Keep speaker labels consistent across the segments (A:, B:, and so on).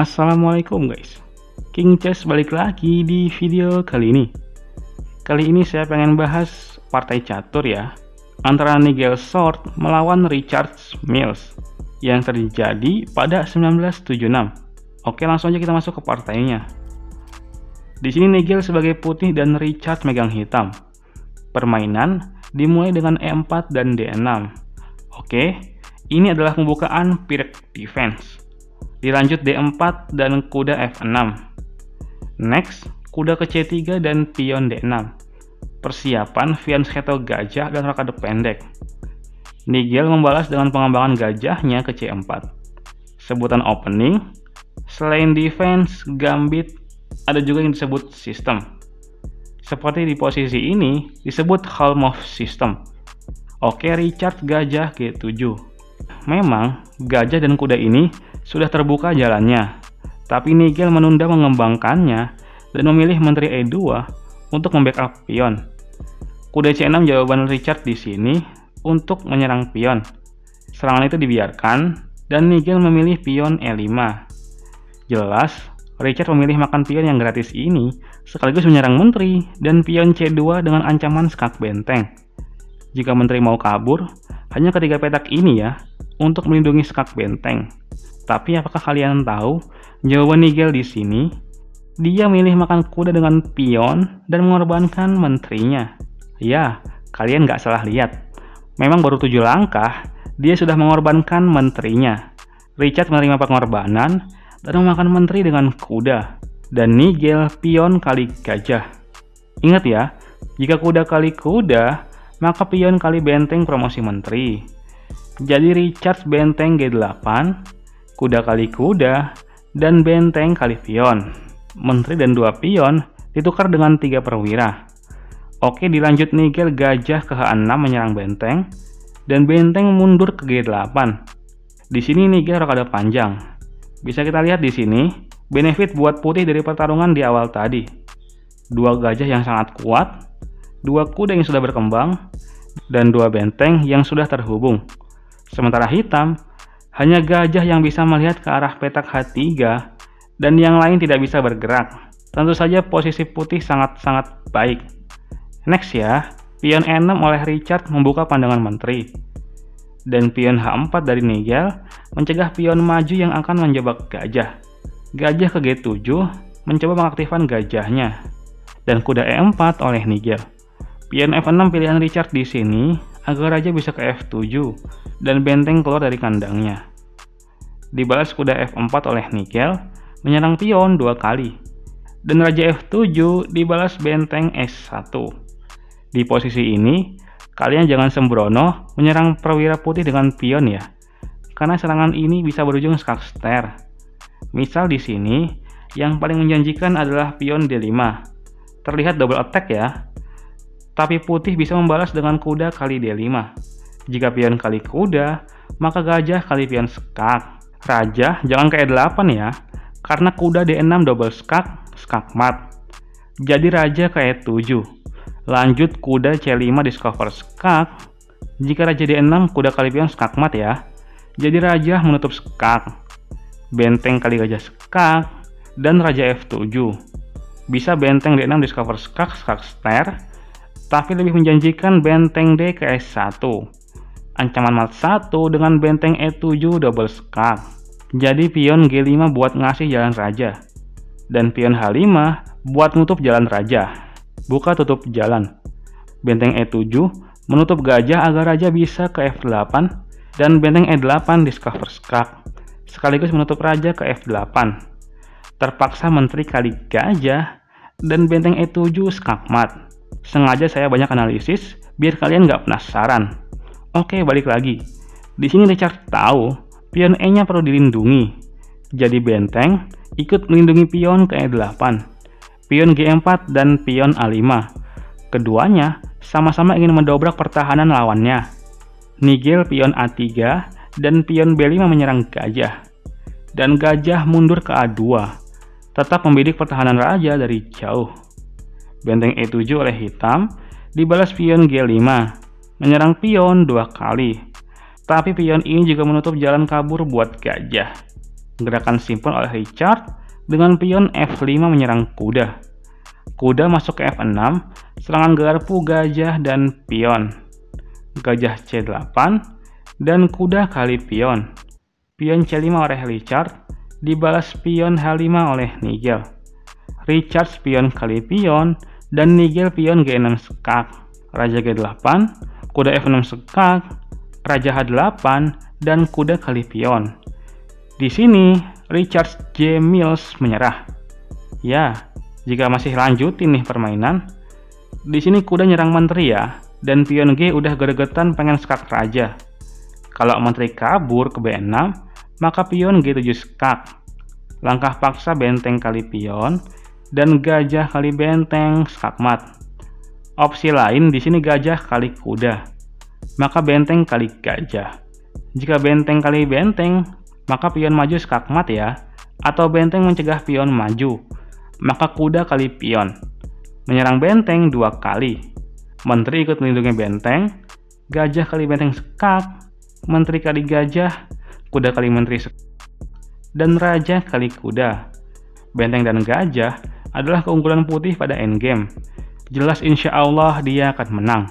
A: Assalamualaikum guys. King Chess balik lagi di video kali ini. Kali ini saya pengen bahas partai catur ya Antara Nigel Short melawan Richard Mills Yang terjadi pada 1976 Oke langsung aja kita masuk ke partainya. Di sini Nigel sebagai putih dan Richard megang hitam. Permainan dimulai dengan E4 dan D6 Oke, ini adalah pembukaan Pirate Defense Dilanjut D4 dan kuda F6. Next, kuda ke C3 dan pion D6. Persiapan fianchetto gajah dan rokade pendek. Nigel membalas dengan pengembangan gajahnya ke C4. Sebutan opening, selain defense, gambit, ada juga yang disebut sistem. Seperti di posisi ini, disebut Halm of System. Oke, Richard gajah G7. Memang, gajah dan kuda ini sudah terbuka jalannya, tapi Nigel menunda mengembangkannya dan memilih Menteri E2 untuk membackup pion. Kuda C6 jawaban Richard di sini untuk menyerang pion. Serangan itu dibiarkan dan Nigel memilih pion E5. Jelas, Richard memilih makan pion yang gratis ini sekaligus menyerang menteri dan pion C2 dengan ancaman skak benteng. Jika menteri mau kabur, hanya ketiga petak ini ya untuk melindungi skak benteng. Tapi apakah kalian tahu jawaban Nigel di sini? Dia milih makan kuda dengan pion dan mengorbankan menterinya. Ya, kalian nggak salah lihat. Memang baru tujuh langkah, dia sudah mengorbankan menterinya. Richard menerima pengorbanan dan memakan menteri dengan kuda. Dan Nigel pion kali gajah. Ingat ya, jika kuda kali kuda, maka pion kali benteng promosi menteri. Jadi Richard benteng G8, kuda kali kuda, dan benteng kali pion. Menteri dan dua pion ditukar dengan tiga perwira. Oke, dilanjut Nigel gajah ke H6 menyerang benteng, dan benteng mundur ke G8. Di sini Nigel rokade panjang. Bisa kita lihat di sini, benefit buat putih dari pertarungan di awal tadi. Dua gajah yang sangat kuat, dua kuda yang sudah berkembang, dan dua benteng yang sudah terhubung. Sementara hitam hanya gajah yang bisa melihat ke arah petak H3 dan yang lain tidak bisa bergerak. Tentu saja posisi putih sangat-sangat baik. Next ya, pion E6 oleh Richard membuka pandangan menteri. Dan pion H4 dari Nigel mencegah pion maju yang akan menjebak gajah. Gajah ke G7 mencoba mengaktifkan gajahnya. Dan kuda E4 oleh Nigel. Pion F6 pilihan Richard di sini agar raja bisa ke F7 dan benteng keluar dari kandangnya dibalas kuda F4 oleh Nigel, menyerang pion dua kali. Dan Raja F7 dibalas benteng S1. Di posisi ini, kalian jangan sembrono menyerang perwira putih dengan pion ya. Karena serangan ini bisa berujung skakster. Misal di sini, yang paling menjanjikan adalah pion D5. Terlihat double attack ya. Tapi putih bisa membalas dengan kuda kali D5. Jika pion kali kuda, maka gajah kali pion skak. Raja jangan ke E8 ya, karena kuda D6 double skak, skak mat. Jadi raja ke E7. Lanjut kuda C5 discover skak. Jika raja D6 kuda kali pion skak mat ya. Jadi raja menutup skak. Benteng kali gajah skak dan raja F7. Bisa benteng D6 discover skak, skak ster, tapi lebih menjanjikan benteng D ke S1 ancaman mat 1 dengan benteng E7 double skak. Jadi pion G5 buat ngasih jalan raja. Dan pion H5 buat nutup jalan raja. Buka tutup jalan. Benteng E7 menutup gajah agar raja bisa ke F8 dan benteng E8 discover skak. Sekaligus menutup raja ke F8. Terpaksa menteri kali gajah dan benteng E7 skak mat. Sengaja saya banyak analisis biar kalian nggak penasaran. Oke, balik lagi. Di sini Richard tahu pion E-nya perlu dilindungi. Jadi benteng ikut melindungi pion ke E8, pion G4 dan pion A5. Keduanya sama-sama ingin mendobrak pertahanan lawannya. Nigel pion A3 dan pion B5 menyerang gajah. Dan gajah mundur ke A2, tetap membidik pertahanan raja dari jauh. Benteng E7 oleh hitam dibalas pion G5 menyerang pion dua kali. Tapi pion ini juga menutup jalan kabur buat gajah. Gerakan simpel oleh Richard dengan pion F5 menyerang kuda. Kuda masuk ke F6, serangan garpu gajah dan pion. Gajah C8 dan kuda kali pion. Pion C5 oleh Richard dibalas pion H5 oleh Nigel. Richard pion kali pion dan Nigel pion G6 skak. Raja G8, kuda F6 skak, Raja H8, dan kuda kali pion. Di sini, Richard J. Mills menyerah. Ya, jika masih lanjutin nih permainan, di sini kuda nyerang menteri ya, dan pion G udah gregetan pengen skak raja. Kalau menteri kabur ke B6, maka pion G7 skak. Langkah paksa benteng kali pion, dan gajah kali benteng skak mat. Opsi lain di sini gajah kali kuda, maka benteng kali gajah. Jika benteng kali benteng, maka pion maju skakmat ya, atau benteng mencegah pion maju, maka kuda kali pion. Menyerang benteng dua kali. Menteri ikut melindungi benteng, gajah kali benteng skak, menteri kali gajah, kuda kali menteri skak, dan raja kali kuda. Benteng dan gajah adalah keunggulan putih pada endgame. Jelas insya Allah dia akan menang.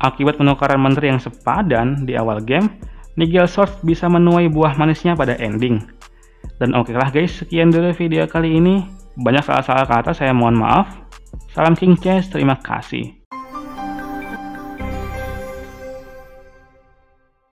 A: Akibat penukaran menteri yang sepadan di awal game, Nigel Sword bisa menuai buah manisnya pada ending. Dan oke lah guys, sekian dulu video kali ini. Banyak salah-salah kata, saya mohon maaf. Salam King Chess, terima kasih.